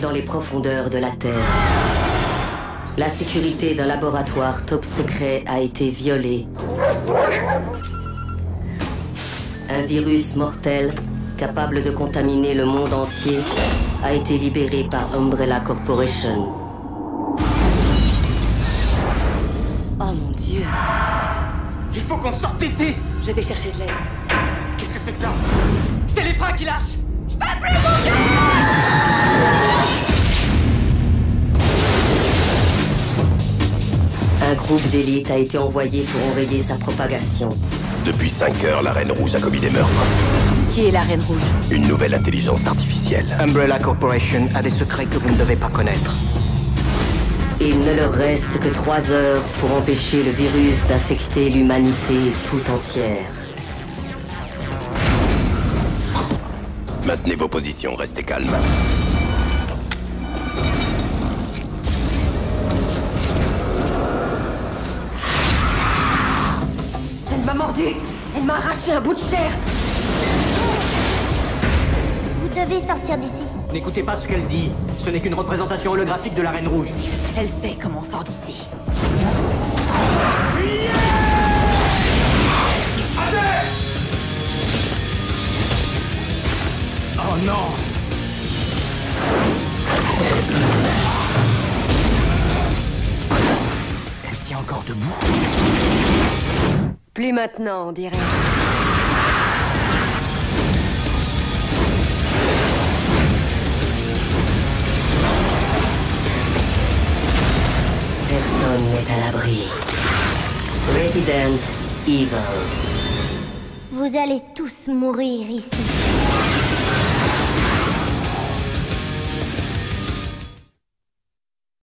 dans les profondeurs de la Terre. La sécurité d'un laboratoire top secret a été violée. Un virus mortel, capable de contaminer le monde entier, a été libéré par Umbrella Corporation. Oh mon dieu. Il faut qu'on sorte d'ici Je vais chercher de l'aide. Qu'est-ce que c'est que ça? C'est les freins qui lâchent Un groupe d'élite a été envoyé pour enrayer sa propagation. Depuis 5 heures, la Reine Rouge a commis des meurtres. Qui est la Reine Rouge Une nouvelle intelligence artificielle. Umbrella Corporation a des secrets que vous ne devez pas connaître. Il ne leur reste que trois heures pour empêcher le virus d'infecter l'humanité tout entière. Maintenez vos positions, restez calmes. Elle m'a mordu Elle m'a arraché un bout de chair Vous devez sortir d'ici. N'écoutez pas ce qu'elle dit. Ce n'est qu'une représentation holographique de la Reine Rouge. Elle sait comment on sort d'ici. Non Elle tient encore debout. Plus maintenant, on dirait. Personne n'est à l'abri. Resident Evil. Vous allez tous mourir ici.